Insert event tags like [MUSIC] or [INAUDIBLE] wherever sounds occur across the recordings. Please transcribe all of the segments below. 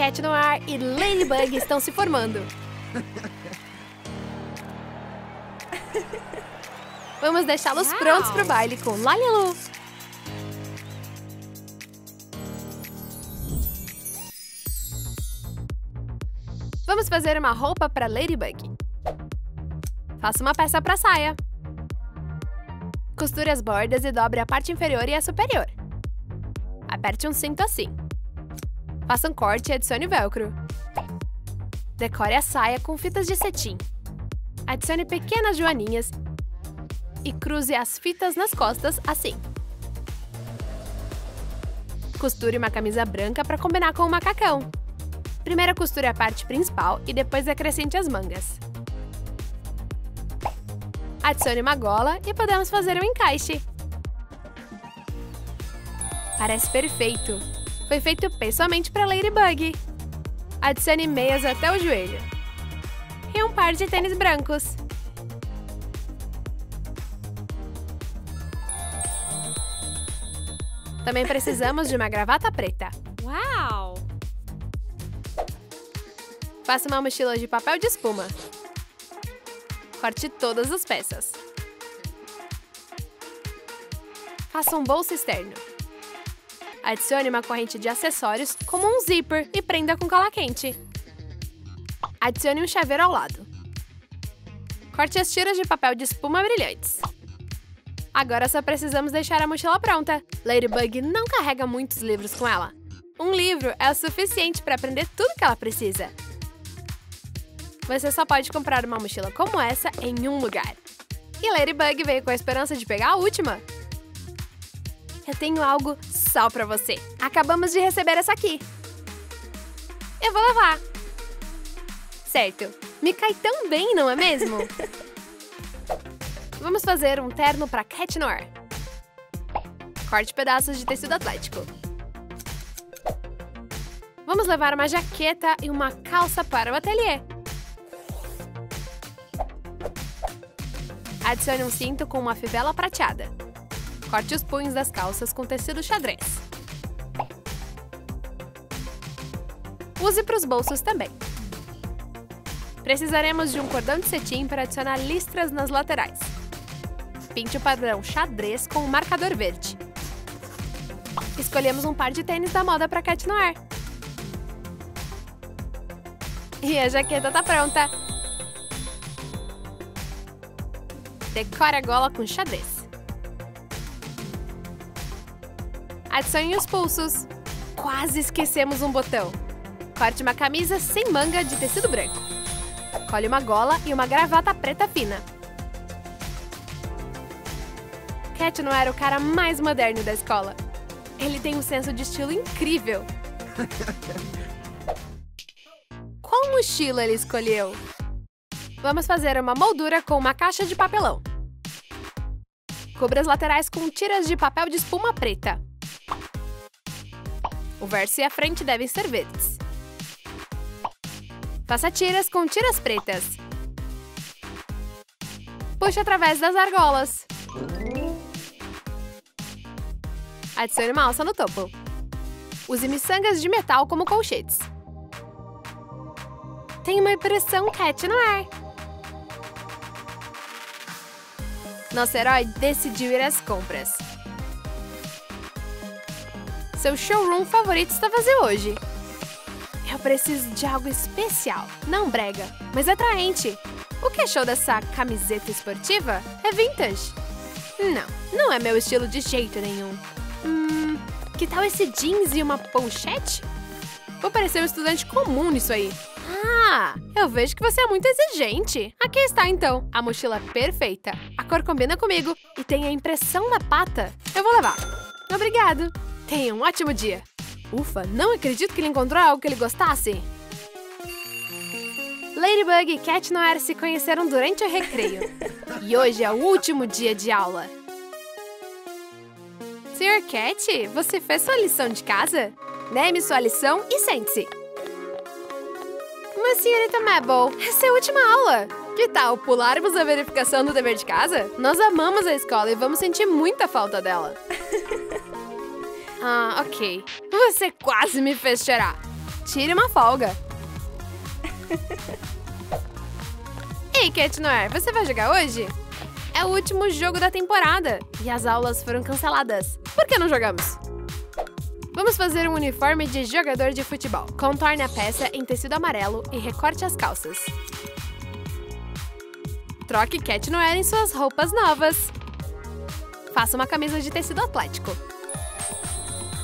Cat Noir e Ladybug estão se formando. Vamos deixá-los prontos para o baile com Lalilu. Vamos fazer uma roupa para Ladybug. Faça uma peça para a saia. Costure as bordas e dobre a parte inferior e a superior. Aperte um cinto assim. Faça um corte e adicione velcro. Decore a saia com fitas de cetim. Adicione pequenas joaninhas e cruze as fitas nas costas assim. Costure uma camisa branca para combinar com o macacão. Primeiro costure a parte principal e depois acrescente as mangas. Adicione uma gola e podemos fazer um encaixe. Parece perfeito! Foi feito pessoalmente para Ladybug. Adicione meias até o joelho. E um par de tênis brancos. Também precisamos de uma gravata preta. Uau! Faça uma mochila de papel de espuma. Corte todas as peças. Faça um bolso externo. Adicione uma corrente de acessórios, como um zíper, e prenda com cola quente. Adicione um chaveiro ao lado. Corte as tiras de papel de espuma brilhantes. Agora só precisamos deixar a mochila pronta. Ladybug não carrega muitos livros com ela. Um livro é o suficiente para aprender tudo que ela precisa. Você só pode comprar uma mochila como essa em um lugar. E Ladybug veio com a esperança de pegar a última. Eu tenho algo só pra você. Acabamos de receber essa aqui. Eu vou levar. Certo. Me cai tão bem, não é mesmo? [LAUGHS] Vamos fazer um terno para Cat Noir. Corte pedaços de tecido atlético. Vamos levar uma jaqueta e uma calça para o ateliê. Adicione um cinto com uma fivela prateada. Corte os punhos das calças com tecido xadrez. Use para os bolsos também. Precisaremos de um cordão de cetim para adicionar listras nas laterais. Pinte o padrão xadrez com um marcador verde. Escolhemos um par de tênis da moda para Cat Noir. E a jaqueta tá pronta! Decore a gola com xadrez. Adicione os pulsos. Quase esquecemos um botão. Corte uma camisa sem manga de tecido branco. Colhe uma gola e uma gravata preta fina. Cat não era o cara mais moderno da escola. Ele tem um senso de estilo incrível. [LAUGHS] Qual mochila ele escolheu? Vamos fazer uma moldura com uma caixa de papelão. Cubra as laterais com tiras de papel de espuma preta. O verso e a frente devem ser verdes. Faça tiras com tiras pretas. Puxe através das argolas. Adicione uma alça no topo. Use miçangas de metal como colchetes. Tem uma impressão cat no ar. Nosso herói decidiu ir às compras. Seu showroom favorito está vazio hoje. Eu preciso de algo especial, não brega, mas atraente. O que achou dessa camiseta esportiva? É vintage. Não, não é meu estilo de jeito nenhum. Hum, que tal esse jeans e uma pochete? Vou parecer um estudante comum nisso aí. Ah, eu vejo que você é muito exigente. Aqui está então, a mochila perfeita. A cor combina comigo e tem a impressão da pata. Eu vou levar. Obrigado. Tenha um ótimo dia. Ufa, não acredito que ele encontrou algo que ele gostasse. Ladybug e Cat Noir se conheceram durante o recreio. [LAUGHS] e hoje é o último dia de aula. Sr. Cat, você fez sua lição de casa? Neme sua lição e sente-se. Mas, senhorita Mabel, essa é a última aula. Que tal pularmos a verificação do dever de casa? Nós amamos a escola e vamos sentir muita falta dela. [LAUGHS] ah, ok. Você quase me fez chorar. tire uma folga. [LAUGHS] Ei, Cat Noir, você vai jogar hoje? É o último jogo da temporada e as aulas foram canceladas. Por que não jogamos? Vamos fazer um uniforme de jogador de futebol. Contorne a peça em tecido amarelo e recorte as calças. Troque Cat Noir em suas roupas novas. Faça uma camisa de tecido atlético.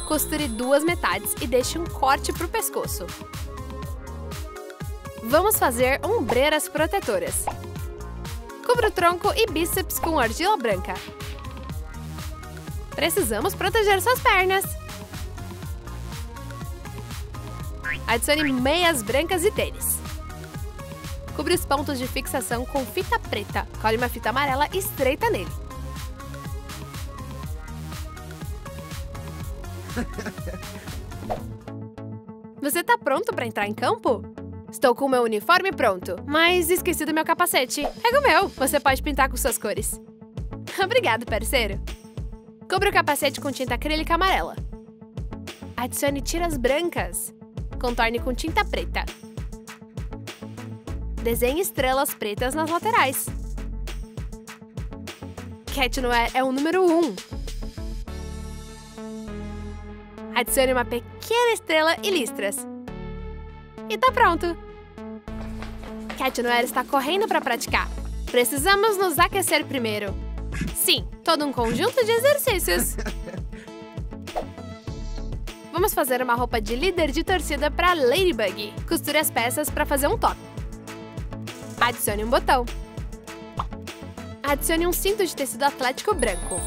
Costure duas metades e deixe um corte para o pescoço. Vamos fazer ombreiras protetoras. Cubra o tronco e bíceps com argila branca. Precisamos proteger suas pernas. Adicione meias brancas e tênis. Cubra os pontos de fixação com fita preta. Cole uma fita amarela e estreita nele. Você tá pronto para entrar em campo? Estou com meu uniforme pronto, mas esqueci do meu capacete. Pega o meu, você pode pintar com suas cores. [LAUGHS] Obrigado, parceiro. Cubra o capacete com tinta acrílica amarela. Adicione tiras brancas. Contorne com tinta preta. Desenhe estrelas pretas nas laterais. Cat Noir é o número 1. Um. Adicione uma pequena estrela e listras. E tá pronto! Cat Noir está correndo para praticar. Precisamos nos aquecer primeiro. Sim, todo um conjunto de exercícios. [LAUGHS] Vamos fazer uma roupa de líder de torcida para Ladybug. Costure as peças para fazer um top. Adicione um botão. Adicione um cinto de tecido atlético branco.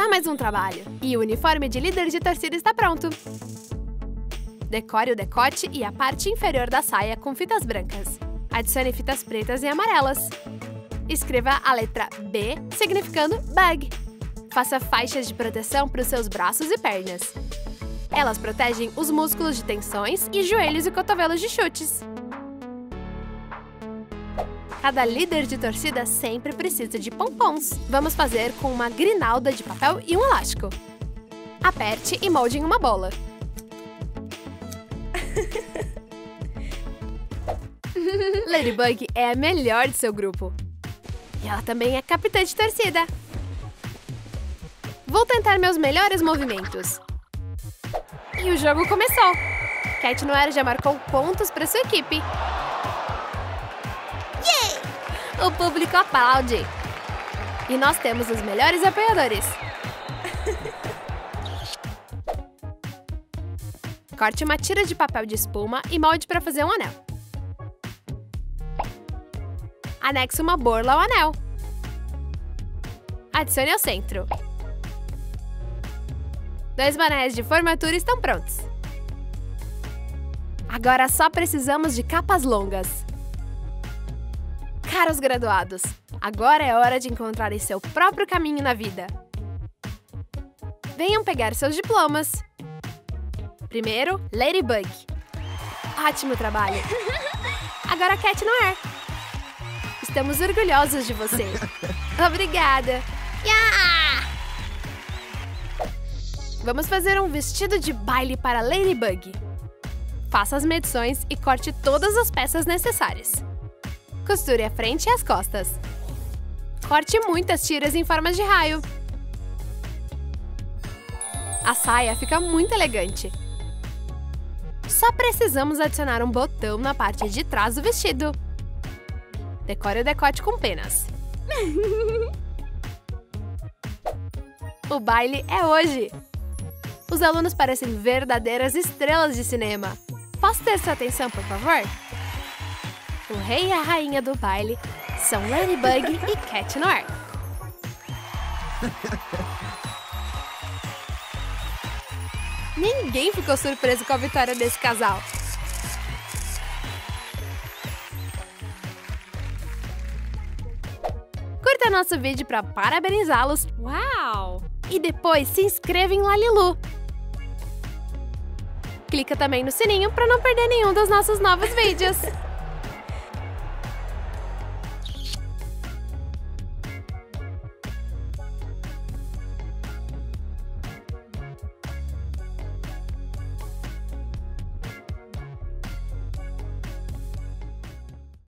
Só mais um trabalho. E o uniforme de líder de torcida está pronto. Decore o decote e a parte inferior da saia com fitas brancas. Adicione fitas pretas e amarelas. Escreva a letra B, significando bug. Faça faixas de proteção para os seus braços e pernas. Elas protegem os músculos de tensões e joelhos e cotovelos de chutes. Cada líder de torcida sempre precisa de pompons. Vamos fazer com uma grinalda de papel e um elástico. Aperte e molde em uma bola. [LAUGHS] Ladybug é a melhor de seu grupo. E ela também é capitã de torcida. Vou tentar meus melhores movimentos. E o jogo começou. Cat Noir já marcou pontos para sua equipe. O público aplaude. E nós temos os melhores apoiadores. [LAUGHS] Corte uma tira de papel de espuma e molde para fazer um anel. Anexe uma borla ao anel. Adicione ao centro. Dois bonés de formatura estão prontos. Agora só precisamos de capas longas. Caros graduados, agora é hora de encontrar seu próprio caminho na vida. Venham pegar seus diplomas. Primeiro, Ladybug. Ótimo trabalho! [LAUGHS] Agora Cat Noir. Estamos orgulhosos de você. [LAUGHS] Obrigada! Yeah! Vamos fazer um vestido de baile para Ladybug. Faça as medições e corte todas as peças necessárias. Costure a frente e as costas. Corte muitas tiras em formas de raio. A saia fica muito elegante. Só precisamos adicionar um botão na parte de trás do vestido. Decore o decote com penas. o baile é hoje! Os alunos parecem verdadeiras estrelas de cinema. Posso ter sua atenção, por favor? O rei e a rainha do baile são Ladybug e Cat Noir. [LAUGHS] Ninguém ficou surpreso com a vitória desse casal. Curta nosso vídeo para parabenizá-los. Uau! E depois se inscreva em Lalilu. Clica também no sininho para não perder nenhum dos nossos novos vídeos. [LAUGHS]